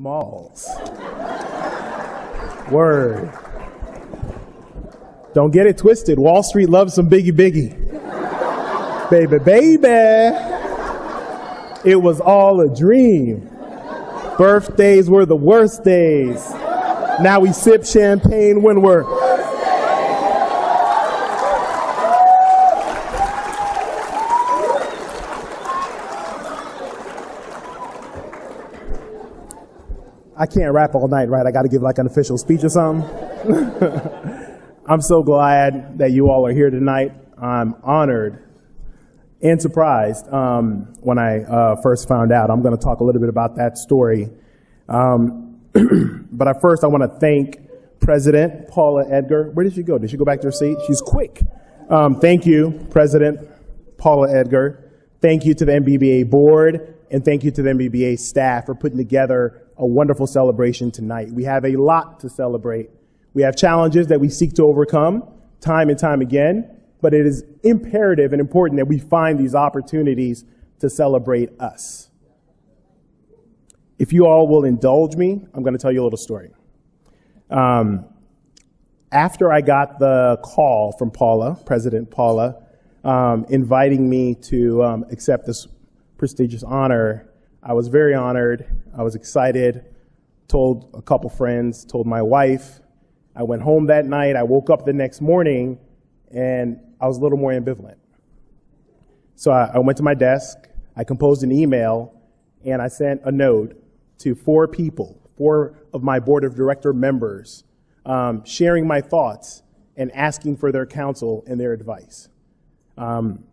Smalls. Word. Don't get it twisted. Wall Street loves some Biggie Biggie. baby, baby. It was all a dream. Birthdays were the worst days. Now we sip champagne when we're. I can't rap all night, right? I got to give like an official speech or something. I'm so glad that you all are here tonight. I'm honored and surprised um, when I uh, first found out. I'm going to talk a little bit about that story. Um, but at first, I want to thank President Paula Edgar. Where did she go? Did she go back to her seat? She's quick. Um, thank you, President Paula Edgar. Thank you to the MBBA board, and thank you to the MBBA staff for putting together a wonderful celebration tonight. We have a lot to celebrate. We have challenges that we seek to overcome time and time again, but it is imperative and important that we find these opportunities to celebrate us. If you all will indulge me, I'm going to tell you a little story. Um, after I got the call from Paula, President Paula, um, inviting me to um, accept this prestigious honor, I was very honored. I was excited. Told a couple friends, told my wife. I went home that night. I woke up the next morning and I was a little more ambivalent. So I, I went to my desk, I composed an email, and I sent a note to four people, four of my board of director members, um, sharing my thoughts and asking for their counsel and their advice. Um,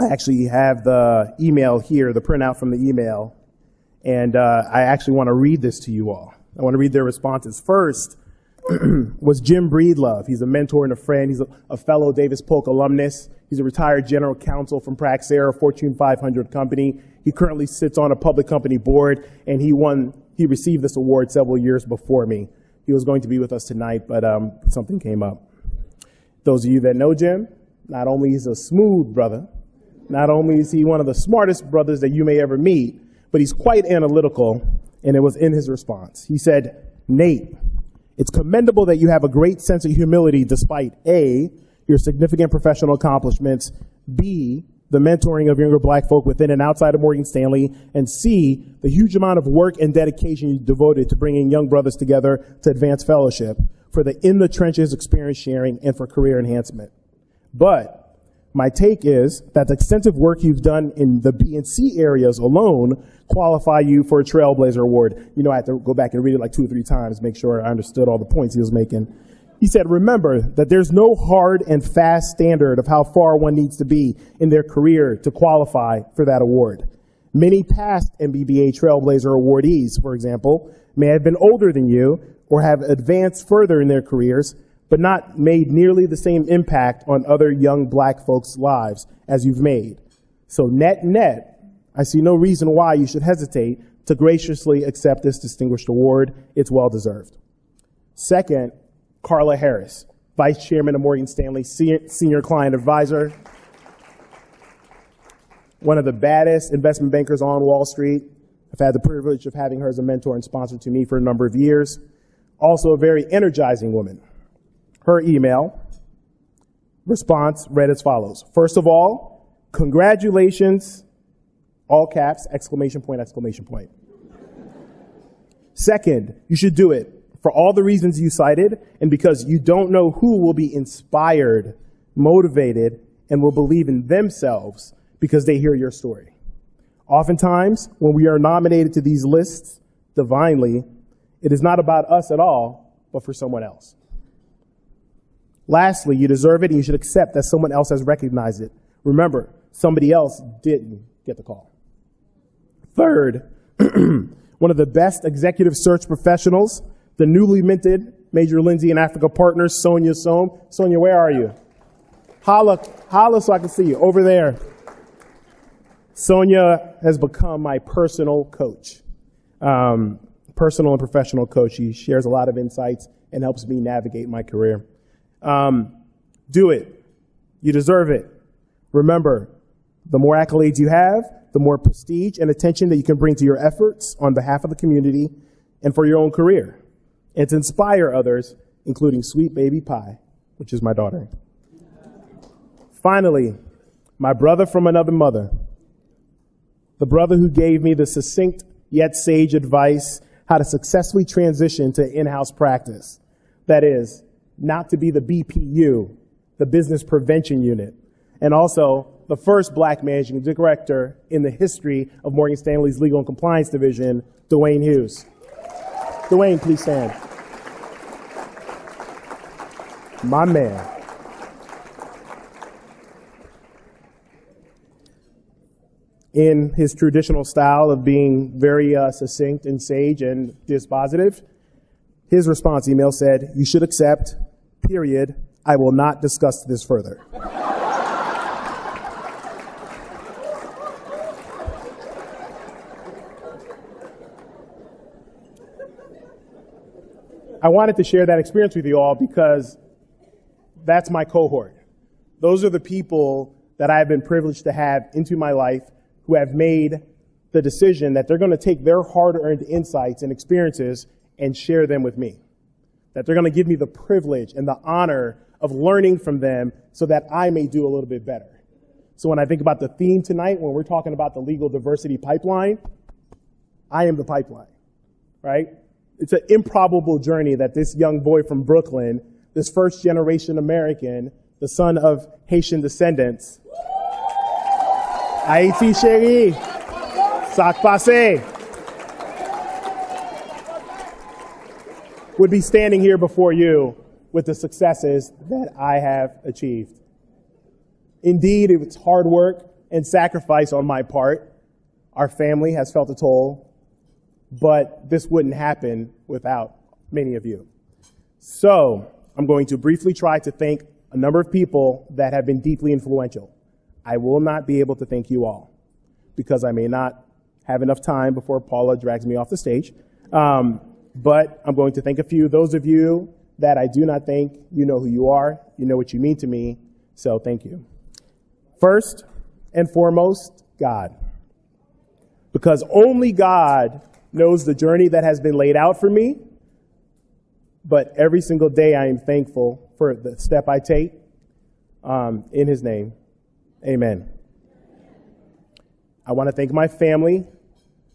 I actually have the email here, the printout from the email, and uh, I actually want to read this to you all. I want to read their responses. First was Jim Breedlove. He's a mentor and a friend. He's a, a, fellow Davis Polk alumnus. He's a retired general counsel from Praxair, a Fortune 500 company. He currently sits on a public company board, and he won. He received this award several years before me. He was going to be with us tonight, but um, something came up. Those of you that know Jim, not only is a smooth brother, not only is he one of the smartest brothers that you may ever meet, but he's quite analytical, and it was in his response. He said, Nate, it's commendable that you have a great sense of humility despite A, your significant professional accomplishments, B, the mentoring of younger black folk within and outside of Morgan Stanley, and C, the huge amount of work and dedication you devoted to bringing young brothers together to advance fellowship for the in the trenches experience sharing and for career enhancement. But my take is that the extensive work you've done in the B and C areas alone qualify you for a Trailblazer Award. You know, I had to go back and read it like two or three times, make sure I understood all the points he was making. He said, remember that there's no hard and fast standard of how far one needs to be in their career to qualify for that award. Many past MBBA Trailblazer awardees, for example, may have been older than you or have advanced further in their careers, but not made nearly the same impact on other young black folks' lives as you've made. So net net, I see no reason why you should hesitate to graciously accept this distinguished award. It's well deserved. Second, Carla Harris, Vice Chairman of Morgan Stanley, Senior Client Advisor, one of the baddest investment bankers on Wall Street. I've had the privilege of having her as a mentor and sponsor to me for a number of years. Also a very energizing woman her email response read as follows. First of all, congratulations, all caps, exclamation point, exclamation point. Second, you should do it for all the reasons you cited and because you don't know who will be inspired, motivated, and will believe in themselves because they hear your story. Oftentimes, when we are nominated to these lists divinely, it is not about us at all, but for someone else. Lastly, you deserve it and you should accept that someone else has recognized it. Remember, somebody else didn't get the call. Third, one of the best executive search professionals, the newly minted Major Lindsey and Africa partners, Sonia Soam. Sonia, where are you? Holla, holla so I can see you. Over there. Sonia has become my personal coach, um, personal and professional coach. She shares a lot of insights and helps me navigate my career. Um, do it. You deserve it. Remember, the more accolades you have, the more prestige and attention that you can bring to your efforts on behalf of the community, and for your own career, and to inspire others, including sweet baby pie, which is my daughter. Finally, my brother from another mother, the brother who gave me the succinct yet sage advice how to successfully transition to in-house practice. That is, not to be the BPU, the business prevention unit, and also the first black managing director in the history of Morgan Stanley's legal and compliance division, Dwayne Hughes. Dwayne, please stand. My man. In his traditional style of being very uh, succinct and sage and dispositive, his response email said, You should accept, period. I will not discuss this further. I wanted to share that experience with you all because that's my cohort. Those are the people that I have been privileged to have into my life who have made the decision that they're going to take their hard earned insights and experiences and share them with me. That they're going to give me the privilege and the honor of learning from them so that I may do a little bit better. So when I think about the theme tonight, when we're talking about the legal diversity pipeline, I am the pipeline, right? it's an improbable journey that this young boy from Brooklyn, this first generation American, the son of Haitian descendants, Haiti chérie, sac passé, would be standing here before you with the successes that I have achieved. Indeed, it was hard work and sacrifice on my part. Our family has felt a toll but this wouldn't happen without many of you. So I'm going to briefly try to thank a number of people that have been deeply influential. I will not be able to thank you all because I may not have enough time before Paula drags me off the stage. Um, but I'm going to thank a few. Those of you that I do not thank, you know who you are. You know what you mean to me. So thank you. First and foremost, God. Because only God knows the journey that has been laid out for me. But every single day I am thankful for the step I take um, in his name. Amen. I want to thank my family,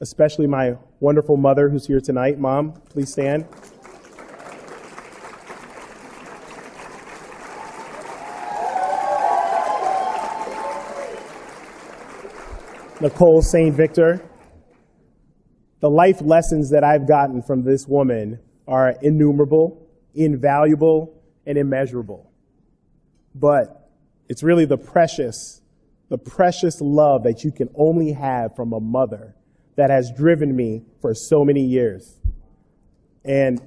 especially my wonderful mother who's here tonight. Mom, please stand. Nicole St. Victor, the life lessons that I've gotten from this woman are innumerable, invaluable, and immeasurable. But it's really the precious, the precious love that you can only have from a mother that has driven me for so many years. And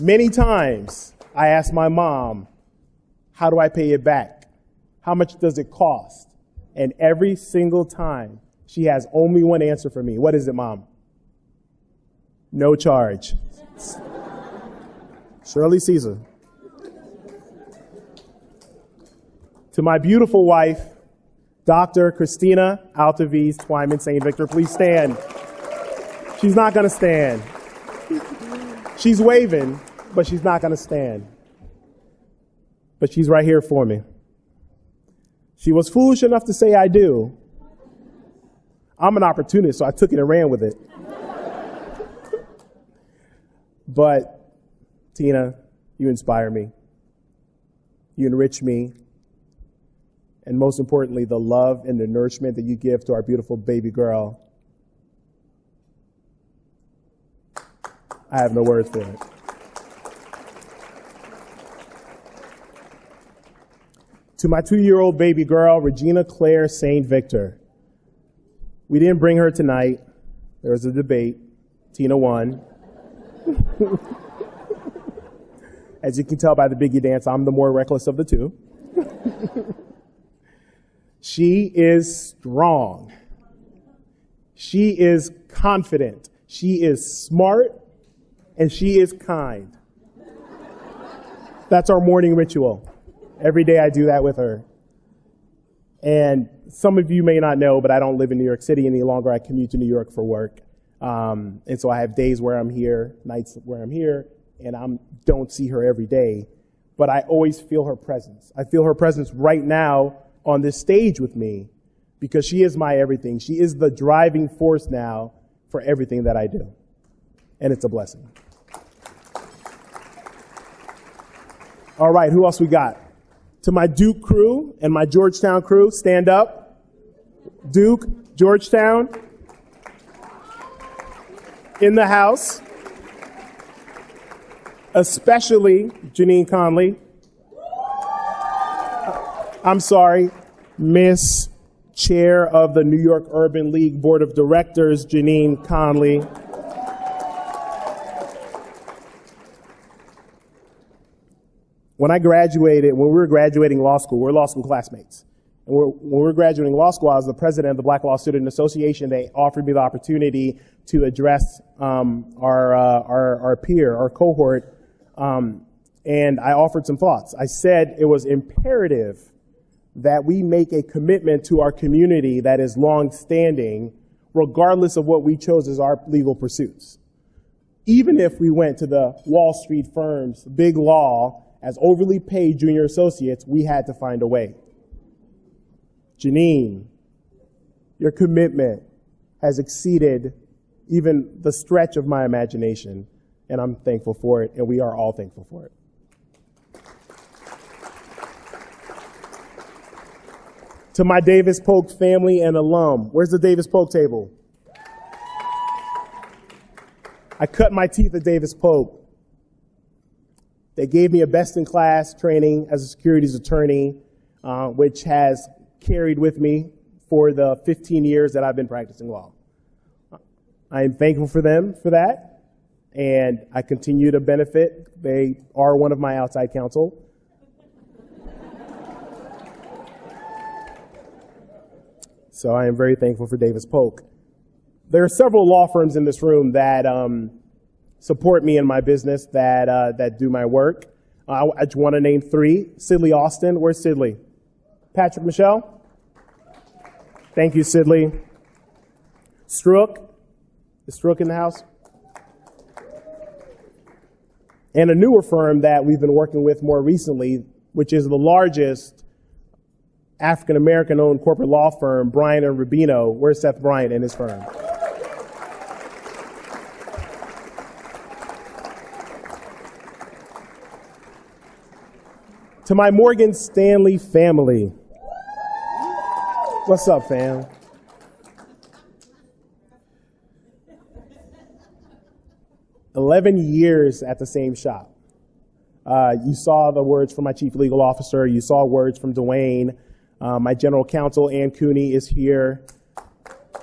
many times I ask my mom, how do I pay it back? How much does it cost? And every single time she has only one answer for me. What is it, mom? no charge. Shirley Caesar. To my beautiful wife, Dr. Christina Altaviz Twyman St. Victor, please stand. She's not going to stand. She's waving, but she's not going to stand. But she's right here for me. She was foolish enough to say, I do. I'm an opportunist, so I took it and ran with it. But Tina, you inspire me. You enrich me. And most importantly, the love and the nourishment that you give to our beautiful baby girl. I have no words for it. To my two year old baby girl, Regina Claire St. Victor. We didn't bring her tonight. There was a debate. Tina won. As you can tell by the Biggie dance, I'm the more reckless of the two. she is strong. She is confident. She is smart and she is kind. That's our morning ritual. Every day I do that with her. And some of you may not know, but I don't live in New York City any longer. I commute to New York for work. Um, and so I have days where I'm here, nights where I'm here, and I don't see her every day. But I always feel her presence. I feel her presence right now on this stage with me because she is my everything. She is the driving force now for everything that I do. And it's a blessing. All right, who else we got? To my Duke crew and my Georgetown crew, stand up. Duke, Georgetown, in the house, especially Janine Conley. Uh, I'm sorry, Miss Chair of the New York Urban League Board of Directors, Janine Conley. When I graduated, when we were graduating law school, we are law school classmates. And when we were graduating law school, I was the president of the Black Law Student Association. They offered me the opportunity to address um, our, uh, our, our peer, our cohort, um, and I offered some thoughts. I said it was imperative that we make a commitment to our community that is long-standing, regardless of what we chose as our legal pursuits. Even if we went to the Wall Street firms, big law, as overly paid junior associates, we had to find a way. Janine, your commitment has exceeded even the stretch of my imagination, and I'm thankful for it, and we are all thankful for it. To my Davis Polk family and alum, where's the Davis Polk table? I cut my teeth at Davis Polk. They gave me a best in class training as a securities attorney, uh, which has carried with me for the 15 years that I've been practicing law. I am thankful for them for that, and I continue to benefit. They are one of my outside counsel. so I am very thankful for Davis Polk. There are several law firms in this room that um, support me in my business, that uh, that do my work. Uh, I just want to name three. Sidley Austin. Where's Sidley? Patrick Michelle. Thank you, Sidley. Stroock. Is Stroock in the house? And a newer firm that we've been working with more recently, which is the largest African American owned corporate law firm, Bryant and Rabbino. Where's Seth Bryant and his firm? To my Morgan Stanley family. What's up, fam? 11 years at the same shop. Uh, you saw the words from my chief legal officer. You saw words from Dwayne. Uh, my general counsel, Ann Cooney, is here.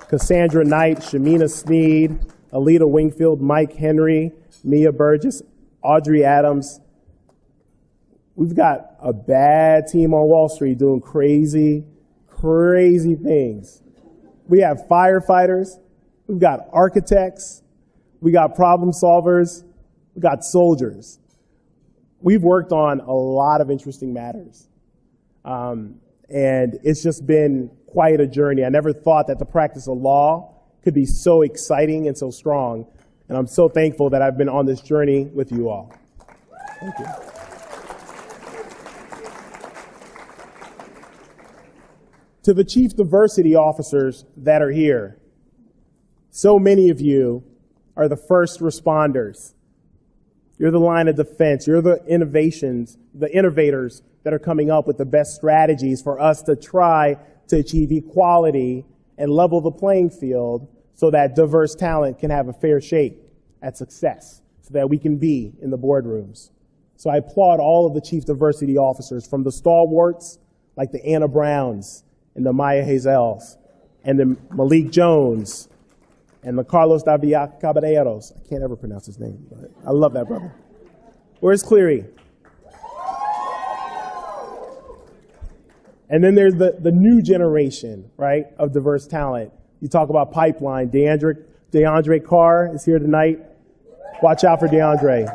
Cassandra Knight, Shamina Sneed, Alita Wingfield, Mike Henry, Mia Burgess, Audrey Adams. We've got a bad team on Wall Street doing crazy, crazy things. We have firefighters. We've got architects. We got problem solvers. We got soldiers. We've worked on a lot of interesting matters. Um, and it's just been quite a journey. I never thought that the practice of law could be so exciting and so strong. And I'm so thankful that I've been on this journey with you all. Thank you. To the chief diversity officers that are here, so many of you are the first responders. You're the line of defense. You're the innovations, the innovators that are coming up with the best strategies for us to try to achieve equality and level the playing field so that diverse talent can have a fair shake at success, so that we can be in the boardrooms. So I applaud all of the chief diversity officers from the stalwarts like the Anna Browns and the Maya Hazels and the Malik Jones and the Carlos Davia Caballeros. I can't ever pronounce his name, but I love that brother. Where's Cleary? And then there's the, the new generation, right, of diverse talent. You talk about pipeline. DeAndre, DeAndre Carr is here tonight. Watch out for DeAndre.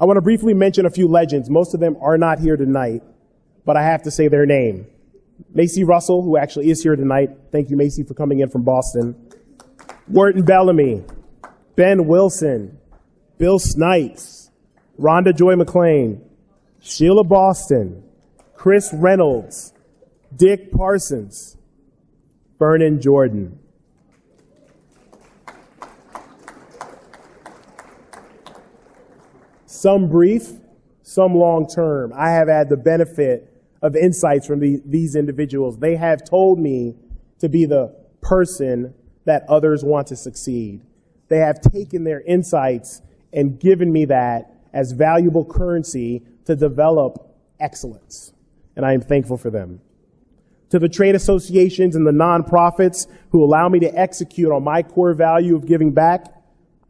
I want to briefly mention a few legends. Most of them are not here tonight, but I have to say their name. Macy Russell, who actually is here tonight. Thank you, Macy, for coming in from Boston. Wharton Bellamy, Ben Wilson, Bill Snipes, Rhonda Joy McLean, Sheila Boston, Chris Reynolds, Dick Parsons, Vernon Jordan. Some brief, some long term. I have had the benefit of insights from the, these individuals. They have told me to be the person that others want to succeed. They have taken their insights and given me that as valuable currency to develop excellence. And I am thankful for them. To the trade associations and the nonprofits who allow me to execute on my core value of giving back,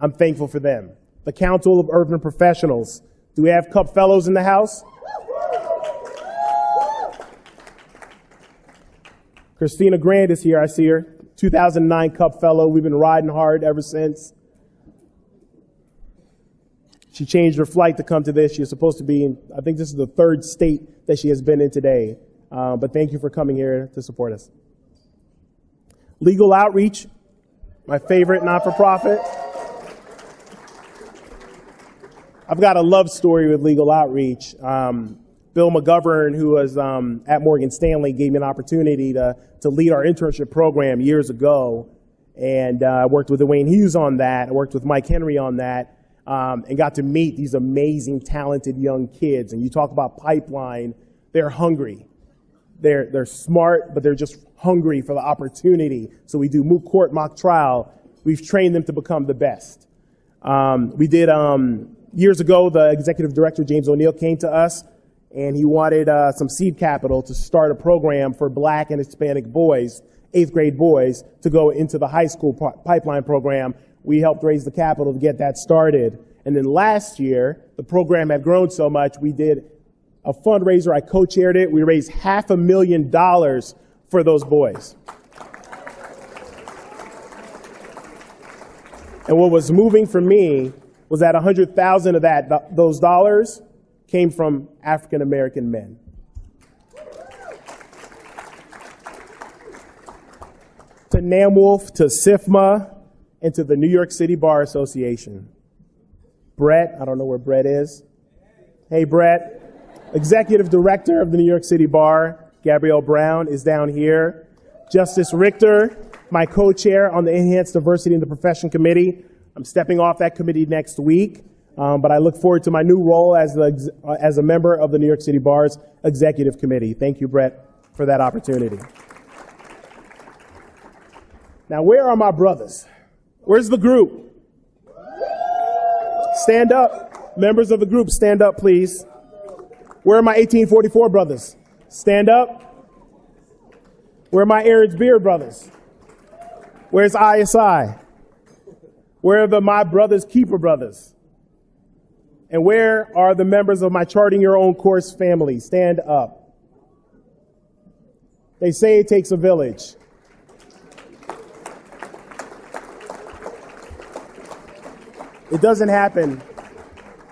I'm thankful for them. The Council of Urban Professionals. Do we have Cup Fellows in the house? Christina Grant is here. I see her. 2009 Cup Fellow. We've been riding hard ever since. She changed her flight to come to this. She was supposed to be in, I think this is the third state that she has been in today. Uh, but thank you for coming here to support us. Legal Outreach, my favorite not for profit. I've got a love story with Legal Outreach. Um, Bill McGovern, who was um, at Morgan Stanley, gave me an opportunity to, to lead our internship program years ago. And uh, I worked with Dwayne Hughes on that. I worked with Mike Henry on that. Um, and got to meet these amazing, talented young kids. And you talk about pipeline, they're hungry. They're, they're smart, but they're just hungry for the opportunity. So we do moot court mock trial. We've trained them to become the best. Um, we did, um, years ago, the executive director, James O'Neal, came to us and he wanted uh, some seed capital to start a program for black and Hispanic boys, eighth grade boys, to go into the high school pipeline program. We helped raise the capital to get that started. And then last year, the program had grown so much, we did a fundraiser. I co-chaired it. We raised half a million dollars for those boys. And what was moving for me was that 100,000 of that, those dollars came from African American men. to NAMWOLF, to SIFMA, and to the New York City Bar Association. Bret, I don't know where Bret is. Hey, Bret, Executive Director of the New York City Bar, Gabrielle Brown, is down here. Justice Richter, my co-chair on the Enhanced Diversity in the Profession Committee. I'm stepping off that committee next week. Um, but I look forward to my new role as, the, uh, as a member of the New York City Bar's Executive Committee. Thank you, Bret, for that opportunity. Now, where are my brothers? Where's the group? Stand up. Members of the group, stand up, please. Where are my 1844 brothers? Stand up. Where are my Aaron's Beard brothers? Where's ISI? Where are the My Brothers Keeper brothers? And where are the members of my Charting Your Own Course family? Stand up. They say it takes a village. It doesn't happen.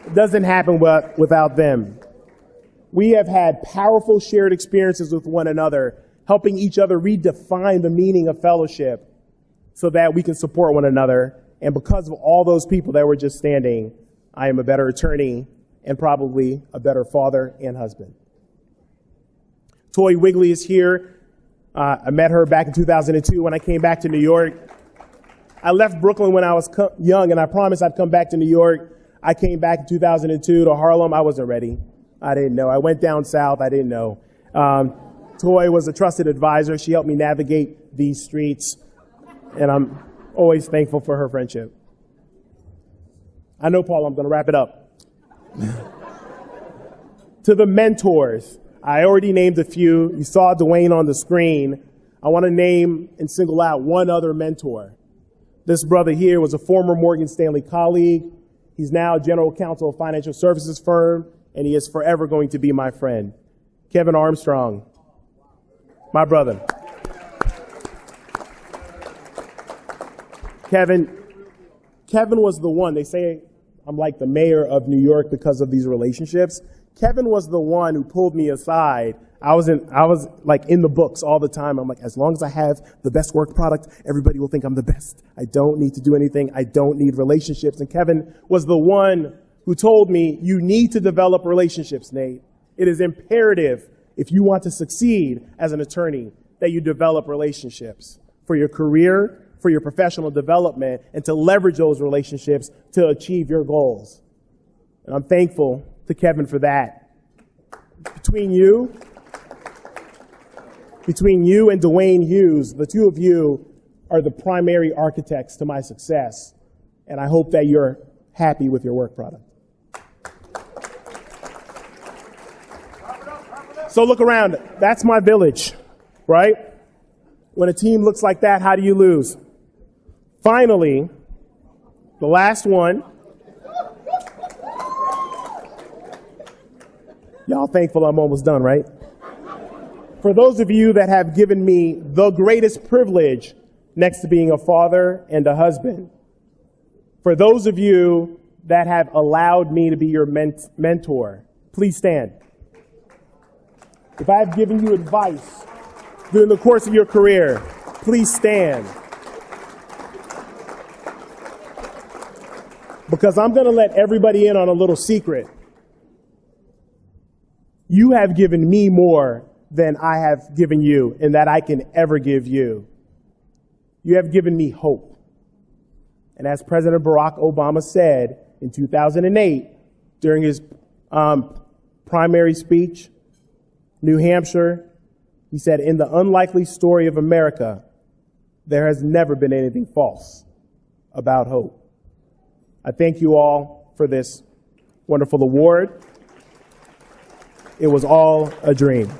It doesn't happen without them. We have had powerful shared experiences with one another, helping each other redefine the meaning of fellowship so that we can support one another. And because of all those people that were just standing, I am a better attorney and probably a better father and husband. Toy Wigley is here. Uh, I met her back in 2002 when I came back to New York. I left Brooklyn when I was co- young, and I promised I'd come back to New York. I came back in 2002 to Harlem. I wasn't ready. I didn't know. I went down south. I didn't know. Um, Toy was a trusted advisor. She helped me navigate these streets, and I'm always thankful for her friendship. I know, Paul, I'm going to wrap it up. to the mentors, I already named a few. You saw Dwayne on the screen. I want to name and single out one other mentor. This brother here was a former Morgan Stanley colleague. He's now general counsel of financial services firm, and he is forever going to be my friend. Kevin Armstrong, my brother. Kevin, Kevin was the one. They say I'm like the mayor of New York because of these relationships. Kevin was the one who pulled me aside I was in, I was like in the books all the time. I'm like, as long as I have the best work product, everybody will think I'm the best. I don't need to do anything. I don't need relationships. And Kevin was the one who told me, you need to develop relationships, Nate. It is imperative if you want to succeed as an attorney that you develop relationships for your career, for your professional development, and to leverage those relationships to achieve your goals. And I'm thankful to Kevin for that. Between you, between you and Dwayne Hughes, the two of you are the primary architects to my success. And I hope that you're happy with your work product. So look around. That's my village, right? When a team looks like that, how do you lose? Finally, the last one. Y'all thankful I'm almost done, right? For those of you that have given me the greatest privilege next to being a father and a husband, for those of you that have allowed me to be your ment- mentor, please stand. If I have given you advice during the course of your career, please stand. Because I'm going to let everybody in on a little secret. You have given me more than I have given you and that I can ever give you. You have given me hope. And as President Barack Obama said in 2008 during his um, primary speech, New Hampshire, he said, in the unlikely story of America, there has never been anything false about hope. I thank you all for this wonderful award. It was all a dream.